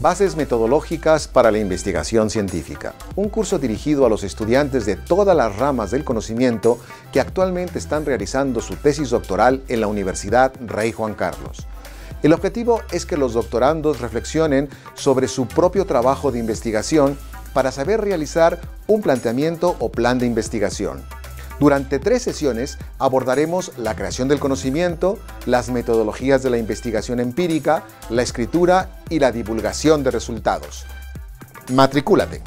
Bases metodológicas para la investigación científica. Un curso dirigido a los estudiantes de todas las ramas del conocimiento que actualmente están realizando su tesis doctoral en la Universidad Rey Juan Carlos. El objetivo es que los doctorandos reflexionen sobre su propio trabajo de investigación para saber realizar un planteamiento o plan de investigación. Durante tres sesiones abordaremos la creación del conocimiento, las metodologías de la investigación empírica, la escritura y la divulgación de resultados. Matricúlate.